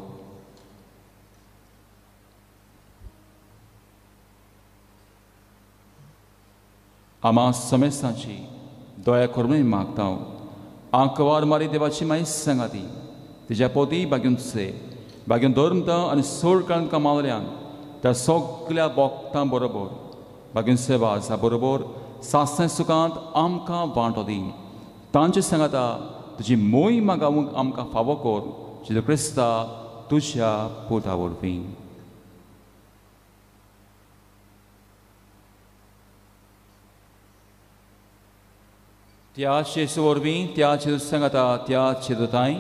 आम्हा समेस्तांची दया करून मागता आंकवार मारी देवाची माई सांगाती। तिच्या पोती बागेंचे बागेन धर्मता आनी सोड काळान कमावल्यान त्या सगल्या भोगतां बरोबर। बागेन सेवा आसा बरोबर सासणे सुखांत आमकां वांटो दी तांचे सांगाता तुजी मोय मागावूंक आमकां फावो कर जेजू क्रिस्ता तुज्या पोता वरवीं त्या शेसू वरवीं त्या चेदू सांगाता त्या चेदुताय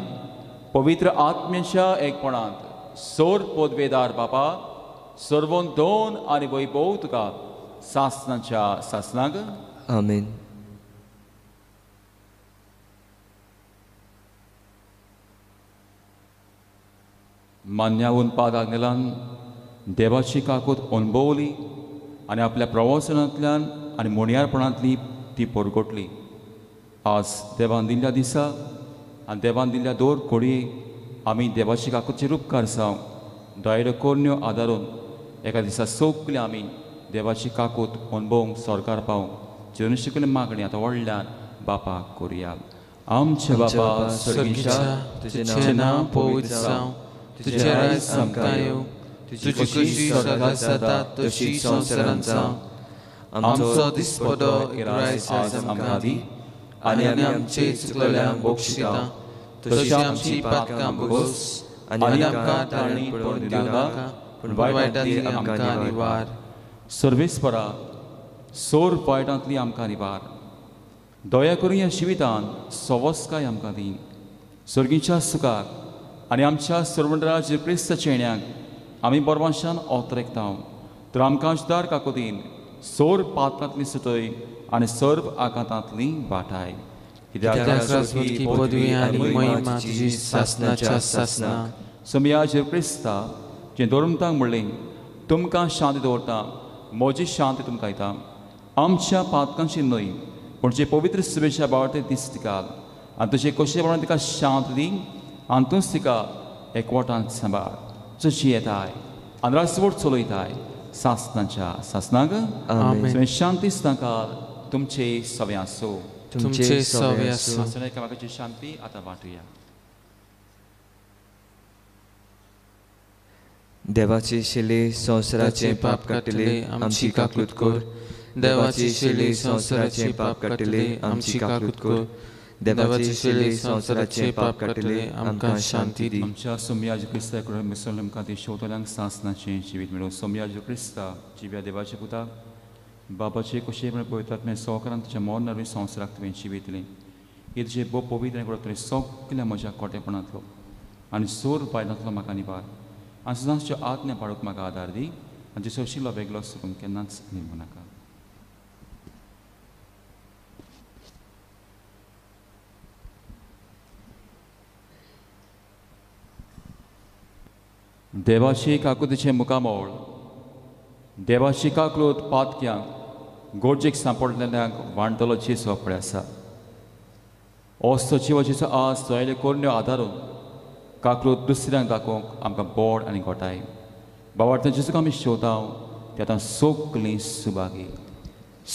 पवित्र आत्म्याच्या एकपणांत सोर पोदवेदार बापा सर्वोन दोन आनी वैभव तुका सासनाच्या सासनाक आमेन मान्यावून पाद आग्नेलान देवाची काकूत अणभवली आनी आपल्या प्रवासनांतल्यान आनी मोणयारपणांतली ती परगोटली आज देवान दिल्ल्या दिसा आनी देवान दिल्ल्या दोर कोडये आमी देवाची काकूतचेर उपकार जावं दयरो कोरण्यो आदारून एका दिसा सगले आमी देवाची काकूत अणभवंक सरकार पावंक जेवन शिकले मागणी आतां व्हडल्यान बापाक करुया आमचे बापा सर्गीच्या तुझे नाव पवित्र जावं तुझे राज आमकां येवं तुजी कशी सगळ्यात जाता तशी संवसारांत जावं आमचो दिसपडो रायस आज आमकां दी आनी आमी आमचे चुकलेल्यांक बक्षिता तशी आमची पातकां बगोस आनी आमकां ताळणी पडून दिवं नाका पूण वायटांतली आमकां निवार सर्वेस्परा सोर वायटांतली आमकां निवार दया करून ह्या जिवितान सवस्काय आमकां दी सर्गीच्या सुखाक आनी आमच्या सर्वंडराज क्रिस्त चेण्याक आमी बरवाशान ओतरेकता तर आमकां दार काकोतीन सोर पात्रांतली सुटय आनी सर्व आकांतांतली वाटाय कित्याक पदवी आनी महिमा तुजी क्रिस्ता जें धोरमतांक म्हणलें तुमकां शांती दवरता म्हजी शांती तुमकां येता आमच्या पातकांची न्हय पूण जे पवित्र सुबेच्या बावटे दीस तिकाल आनी तुजे कशे प्रमाणे तिका शांत दी? आनी तूंच तिका एकवटान सांबाळ जशी येताय आनी रासवट चलयताय सासनाच्या सासनाक. शांतीच नाकाल तुमचे सवे आसो तुमचे सवे आसूं वाचन एकामेकाची शांती आतां वाटुया देवाची शिली संवसाराचे पाप काटिले आमची काकूत कर। देवाची शिली संवसाराचे पाप काटिले आमची काकूत कर। देवाची शिली संवसाराचे पाप काटिले आमकां शांती दी। आमच्या सोमयाज क्रिस्ता कडेन मिसळ आमकां ती शेवतल्यांक सासनाचें जिवीत मेळो। सोमयाज क्रिस्ता जिव्या देवाच्या पुताक बाबाची कशी म्हण पळयतात मागीर सवकारान तुज्या मोर नवी संवसाराक तुवें जिवितलें हे तुजें बो पवित्र आनी तुवें सगळ्या म्हज्या कोटेपणांतलो आनी सोर बायलांतलो म्हाका निबार आनी सदांचो आज्ञा पाडूंक म्हाका आदार दी आनी तुजो शिलो वेगळो सुकून केन्नाच निमू नाका देवाशी काकुतीचे मुखामोळ देवाशी काकूत पातक्यांक गोडजेक सांपडलेल्यांक वाणटलो चीस वापडे आसा ओस्तो जिवाचीचो आस जोयले कोरण्यो आदारून काकूत दुसऱ्यांक दाखोवंक आमकां बोड आनी गोटाय बाबार्थन जेजूक आमी शेवताव ते आतां सोगलीं सुभागी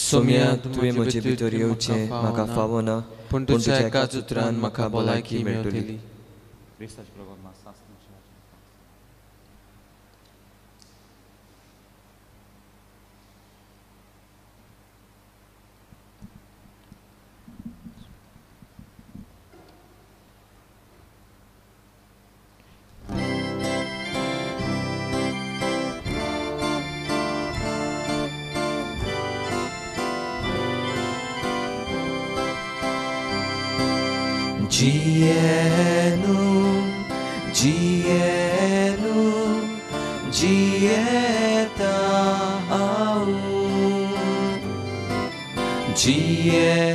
सोम्या तुवें म्हजे भितर येवचें म्हाका फावो ना पूण तुज्या एकाच उतरान म्हाका भलायकी मेळटली Dieno, Dieno, dieta. Dieno.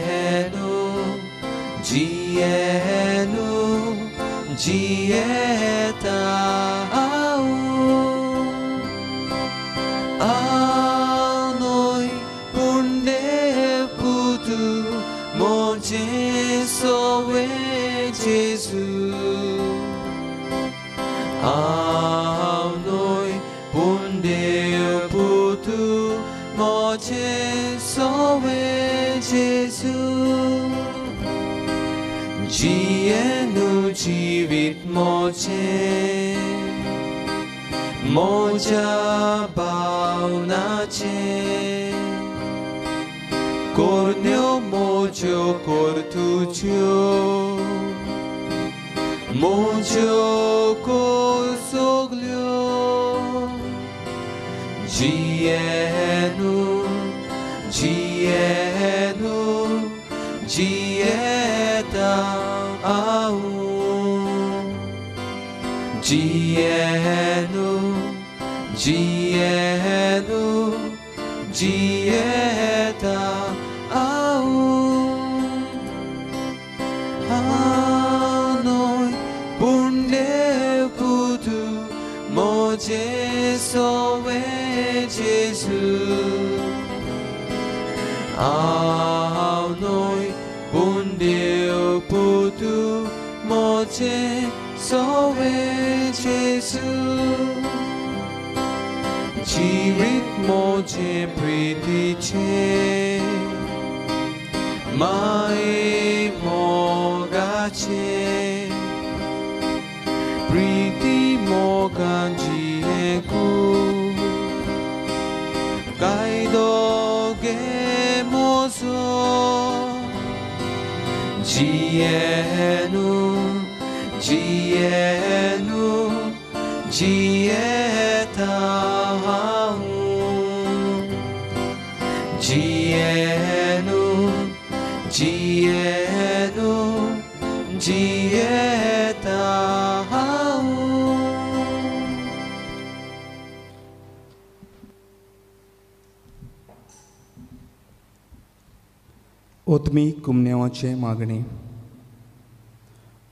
Moja baunache corneo mojo mojo Au noi, bun Deu putu moce sove Gesù. Cirit moce pritice, mai ओतमी कुमनेवाचे मागणे.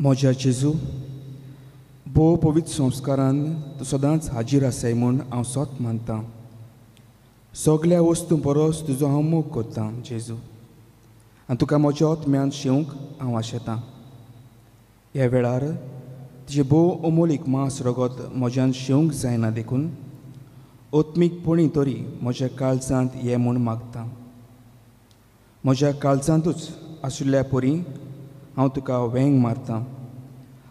म्हज्या जेजू भोव पवित संस्कारान तूं सदांच हाजीर आसाय म्हूण हांव सोत मानतां. सगल्या वस्तू परस तुजो हांव मोग करतां जेजू. आनी तुका म्हज्या ओतम्यान शिवंक हांव आशेतां. ह्या वेळार तुजे भोव अमोलीक मांस रगत म्हज्यान शिवंक जायना देखून ओत्मीकपणी तरी म्हज्या काळजांत ये म्हूण मागतां. म्हज्या काळजांतूच आशिल्ल्या परी हांव तुका वेंग मारतां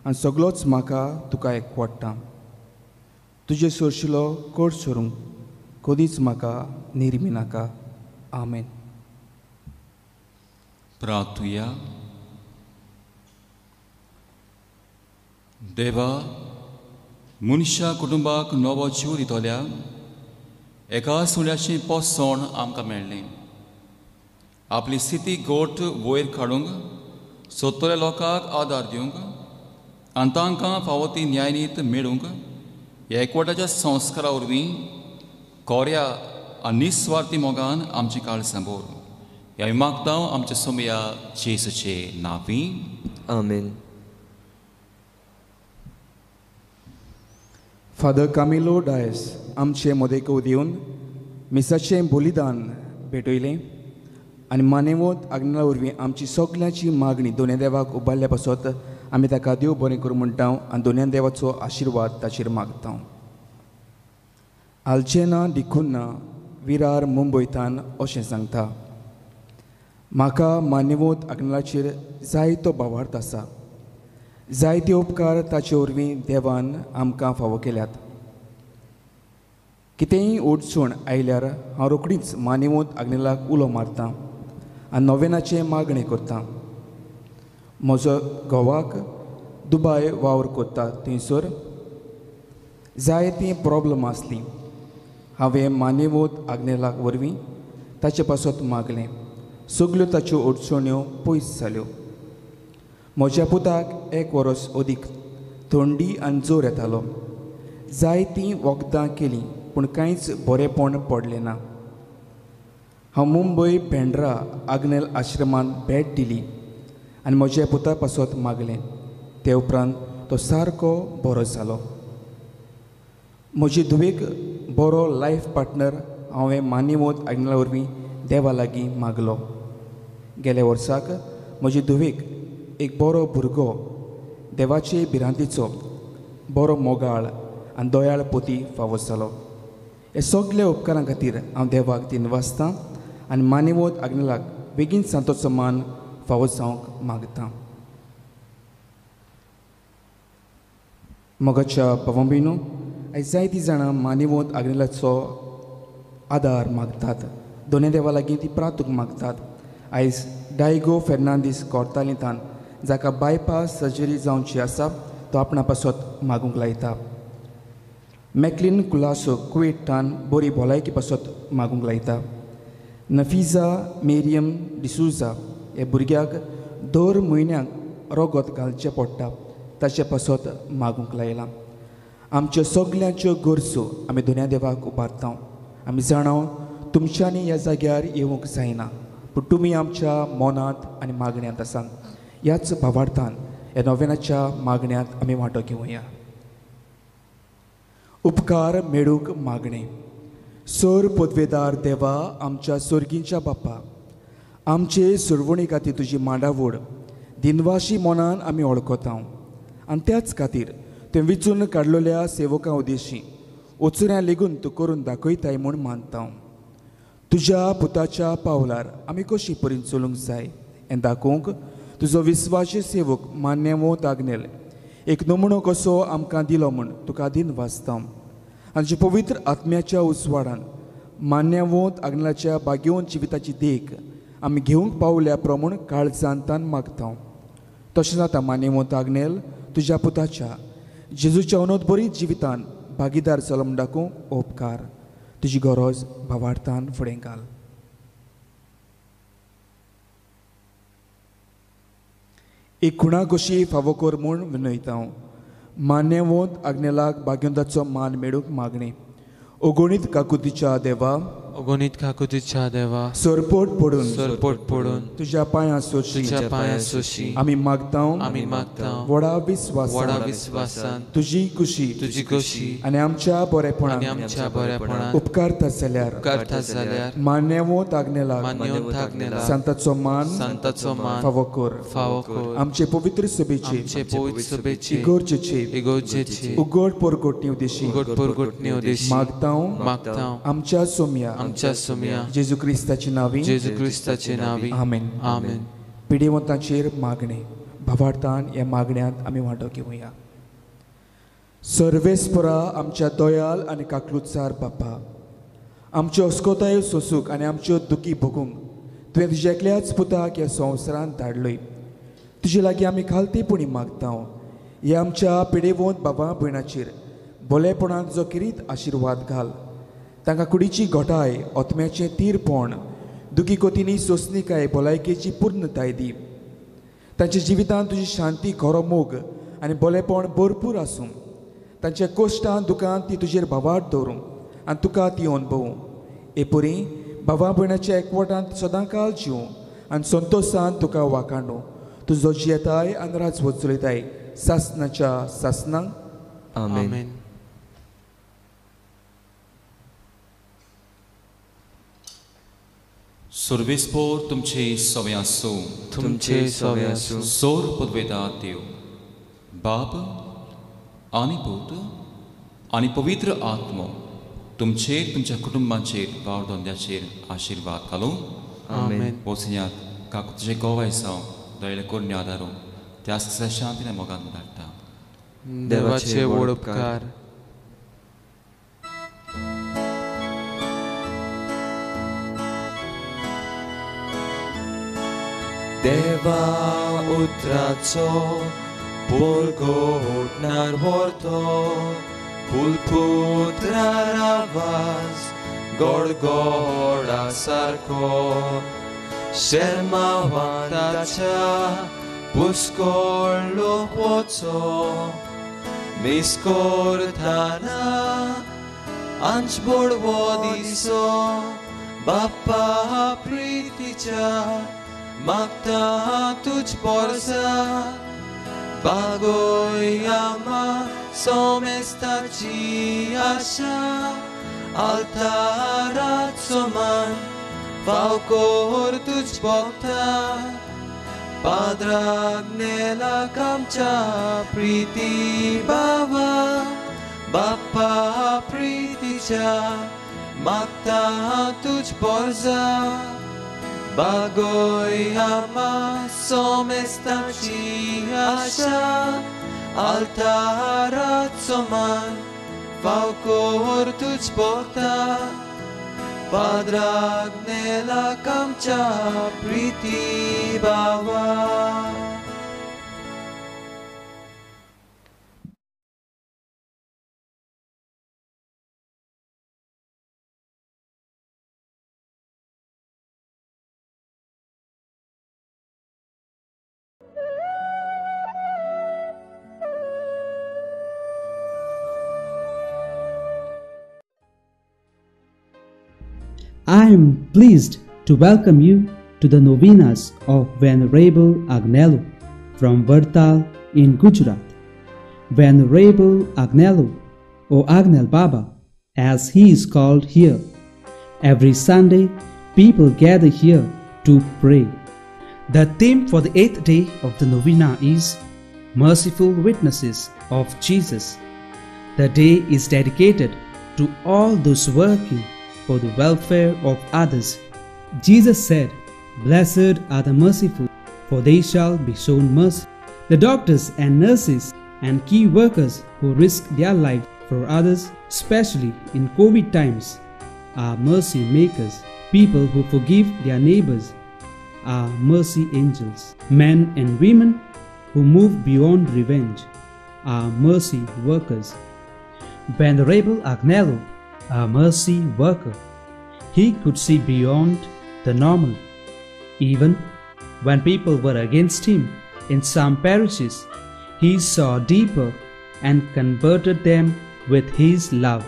आनी सगळोच म्हाका तुका एकवडटा तुजे सोरशिलो कोड सोरूंक कदीच म्हाका निर्मी नाका आमेन प्रार्थुया देवा मनशा कुटुंबाक नवो जीव दितल्या एका सुण्याचें पोसण आमकां मेळ्ळें आपली स्थिती गोठ वयर काडूंक सोदतल्या लोकांक आदार दिवंक आनी तांकां फावो ती न्यायनीत मेळूंक ह्या एकवटाच्या संस्कारा वरवीं कोऱ्या आनी निस्वार्थी मोगान आमची काळ सांबोर ह्या मागता आमच्या सोमया जेसूचे नांवी. आमेन. फादर कामिलो डायस आमचे मोदेको दिवन मिसाचें बलिदान भेटयलें. आनी मानेवत आग्नेला वरवीं आमची सगल्यांची मागणी दोन्या देवाक उबारल्या पासत आमी ताका देव बरें करूं म्हणटा आनी दोन्या देवाचो आशिर्वाद ताचेर मागता आलचेना दिखुन्ना विरार मुंबयतान अशें सांगता म्हाका मान्यवत आग्नेलाचेर जायतो भावार्थ आसा. जायते उपकार ताचे वरवीं देवान आमकां फावो केल्यात. कितेंय ओडसूण आयल्यार हांव रोखडीच मानेवत आग्नेलाक उलो मारतां. आनी नोवेनाचे मागणें करता. म्हजो घोवाक दुबाय वावर कोत्ता थंयसर. जायतीं प्रॉब्लम आसलीं. हांवें मानेवत आग्नेलाक वरवीं ताचे पासत मागलें. सगल्यो ताच्यो अडचण्यो पयस जाल्यो. म्हज्या पुताक एक वरस अदीक थंडी आनी जोर येतालो. जायतीं वखदां केलीं पूण कांयच बरेंपण पडलें ना. हांव मुंबय पेंड्रा आग्नेल आश्रमांत भेट दिली आनी म्हज्या पुता पासत मागलें. ते उपरांत तो सारको बरो जालो. म्हजी धुवेक बरो लायफ पार्टनर हांवें मानिवत आग्नेला वरवीं देवा लागीं मागलो. गेल्या वर्साक म्हजे धुवेक एक बरो भुरगो देवाचे भिरांतीचो बरो मोगाळ आनी दोयाळ पोती फावो जालो. हे सगल्या उपकारां खातीर हांव देवाक दिनवासतां आनी मानिवत आग्नेलाक बेगीन सांतो समान फावो जावंक मागता मोगाच्या भावांभयणू आयज जायतीं जाणां मानिवत आग्नेलाचो आदार मागतात दोनूय देवा लागीं ती प्रातूक मागतात आयज डायगो फेर्नांदीस कोर्तालितान जाका बायपास सर्जरी जावची आसा तो आपणा पासत मागूंक लायता मॅकलिन कुलासो कुवेटान बरी भलायकी पासत मागूंक लायता नफिजा मेरियम डिसुजा हे भुरग्याक दर म्हयन्याक रोगत घालचें पडटा ताचे पासत मागूंक लायलां आमच्यो सगल्यांच्यो गरजो आमी दुन्या देवाक उबारता आमी जाणाव तुमच्यांनी ह्या जाग्यार येवंक जायना पूण तुमी आमच्या मनांत आनी मागण्यांत आसात ह्याच भावार्थान ह्या नोवेनाच्या मागण्यांत आमी वांटो घेवया उपकार मेळूंक मागणें सर पदवेदार देवा आमच्या सर्गींच्या बाप्पा. आमचे सुरवणी खातीर तुजी मांडावळ दिनवाशी मनान आमी वळखता आनी त्याच खातीर तुवें विचून काडलेल्या सेवकां उदेशी वचुऱ्यां लेगून तूं करून दाखयताय म्हूण मानता तुज्या पुताच्या पावलार आमी कशी परीन चलूंक जाय? हें दाखोवंक तुजो विस्वासी सेवक मान्यवो तागनेल एक नमुनो कसो आमकां दिलो म्हूण तुका दिन वाचता. आनी पवित्र आत्म्याच्या उसवाडान मान्यावंत आग्नेलाच्या बागेवन जिविताची देख आमी घेवंक पावल्या प्रमाण काळजांतान मागता तशें जाता मान्यवंत आग्नेल तुज्या पुताच्या जेजूच्या अनोदबरीत जिवितान भागीदार चलम दाखोवंक उपकार तुजी गरज भावार्थान फुडें घाल. एक खुणा कशी फावो कर म्हूण विनयता हांव मान्यवोत आग्नेलाक भाग्यवंताचो मान मेळूंक मागणी. ओगोणीत काकुतीच्या देवा अगणित काकुतीच्या देवा. सरपोट पडून. सरपोट पडून. तुज्या पांयां सोशी तुझ्या पांया सुशी आमी मागता आमी मागता व्हडा विस्वास व्हडा विस्वासान तुजी खुशी. तुजी कशी आनी आमच्या आनी बरेपणान आमच्या बऱ्यापणान उपकारता जाल्यार करता जाल्यार मान्यवोत आग्नेलाक मान्यवन थाकनेला सांताचो मान संताचो मान फावो कर. फावो कर. आमचे पवित्र सभेचे. आमचे पवित्र सभेची. इगोर्जेचे इगोजेची उगड पोरगोटणी उद्देशी उगड परगोटणी उदेशी मागता मागता आमच्या सोम्या. आमच्या सुम्या जेजू क्रिस्ताची नावी जेजू क्रिस्ताचे नावी आमेन आमेन पिडेवंतांचेर मागणे भावार्थान ह्या मागण्यांत आमी वांटो घेवया सर्वेस्परा आमच्या दोयाल आनी काकलुचार बापा आमच्यो अस्कोतायो सोसूंक आनी आमच्यो दुखी भोगूंक तुवें तुज्या एकल्याच पुताक ह्या संवसारांत धाडलोय तुजे लागीं आमी खालतीपणी मागता हे आमच्या पिडेवंत बाबा भयणाचेर भलेपणान जो किरीत आशिर्वाद घाल तांकां कुडीची घोटाय ओतम्याचें तीरपण दुखी कोतींनी सोंसणीकाय भलायकेची पूर्णताय दी. तांच्या जिवितांत तुजी शांती खरो मोग आनी बोलेपण भरपूर आसूं. तांच्या कोश्टांत दुखांत ती तुजेर भावाट दवरूं आनी तुका ती अनुभवूं. एपुरी भावा भयणाच्या एकवटांत सदां काल जिवूं आनी संतोशांत तुका वाखाणू तुजो जियेताय आनी राज वचलयताय सासनाच्या सासनांक आमेन. सुरवेस्पोर तुमचे सवे आसूं तुमचे सवे आसूं सोर पदवेदात देव बाब आनी पूत आनी पवित्र आत्मो तुमचेर तुमच्या कुटुंबांचेर वावर धंद्याचेर आशिर्वाद घालूं आमेन पोसण्यात काकू तुजे गोवाय जावं दयले कोण्य आदारो त्याच शांतीने मोगान धाडटा देवाचे व्हड उपकार देवा उतराचो पुरगोटणार व्हरतो पुलपुत्रार आवाज गडगडा सारको शर्मावांताच्या पुस्कोळ लोक वचो मिस्कोर थाना आंच बोडवो दिसो बाप्पा प्रीतीच्या Mata tuch porsa Bagoyama somestachi asha Altara tsoman Vaukor tuch bhakta Padragnela kamcha priti bhava Bappa priti cha Mata tuch porsa בגוי המסום אסתמשי השם, על טהרת צומן, פאוקור תוצ'פותה, פדרג נלה קמצ'ה פריטי בבא. I am pleased to welcome you to the novenas of Venerable Agnello from Vartal in Gujarat. Venerable Agnello, or Agnel Baba, as he is called here. Every Sunday, people gather here to pray. The theme for the eighth day of the novena is Merciful Witnesses of Jesus. The day is dedicated to all those working for the welfare of others. Jesus said, Blessed are the merciful, for they shall be shown mercy. The doctors and nurses and key workers who risk their life for others, especially in COVID times, are mercy makers. People who forgive their neighbors are mercy angels. Men and women who move beyond revenge are mercy workers. Venerable Agnello, a mercy worker, he could see beyond the normal. Even when people were against him in some parishes, he saw deeper and converted them with his love.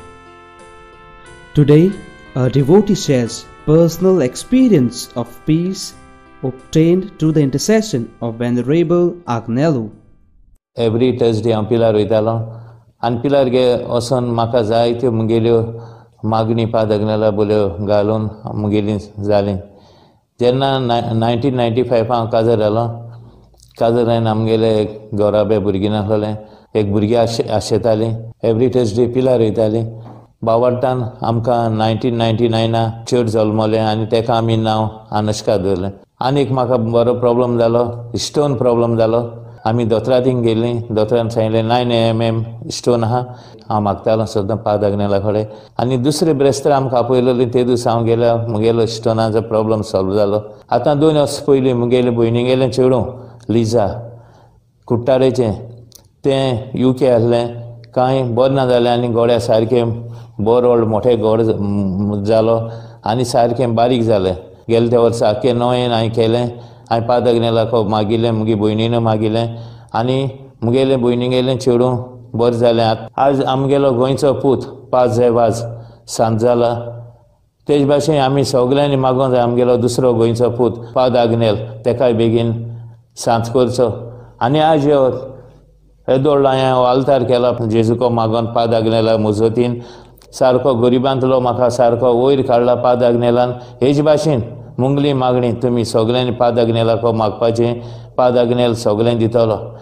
Today, a devotee shares personal experience of peace obtained through the intercession of Venerable Agnello. Every Thursday हांव पिलार वयतालो आनी पिलार गे वचोन म्हाका जायत्यो मुगेल्यो मागणी पादग्नाला बोल्यो घालून मुगेली जाली जेन्ना नायन्टीन नायन्टी फायव हांव काजर जालो काजर जावन आमगेले गौराबे भुरगीं नासलोलें एक भुरगीं आशे आशेतालीं एवरी डे पिलार वयतालीं बावार्थान आमकां नायन्टीन नायन्टी नायना चेड जल्मलें आनी तेका आमी नांव अनुष्का दवरलें आनीक म्हाका बरो प्रॉब्लम जालो स्टोन प्रॉब्लम जालो. आमी दोतोरा थिंग गेलीं दोतोरान सांगलें नायन एम एम स्टोन आहा हांव मागतालो सद्दां पादाग्नेला कडेन आनी दुसरे ब्रेस्तर आमकां आपयलेली ते दिसा हांव गेल्या मुगेलो स्टोनाचो प्रॉब्लम सॉल्व जालो आतां दोन वर्स पयलीं मुगेले भयणीगेलें चेडूं लिजा कुट्टारेचें तें यू के आहलें कांय बरें ना जालें आनी गोड्या सारकें बोर व्हड मोठे गोड जालो आनी सारकें बारीक जालें गेले त्या वर्सा आख्खें नोयेन हांवें केलें. हांवें पादग्नेला मागिल्लें मुगे भयणीन मागिल्लें आनी मुगेले भयणीगेलें चेडूं बरें जालें. आज आमगेलो गोंयचो पूत पांच वाज सांत जाला. तेज भाशेन आमी सगल्यांनी मागोंक जाय आमगेलो दुसरो गोंयचो पूत पाद आग्नेल तेकाय बेगीन सांत करचो. आनी आज येदोळ हांवें हो आल्तार केला जेजुको मागोन पाद आग्नेला मुजतीन. सारको गरिबांतलो म्हाका सारको वयर काडला पाद आग्नेलान हेज भाशेन मुंगली मागणी तुमी सगळ्यांनी पाद आग्नेलाको मागपाचें. पाद आग्नेल सगळें दितलो.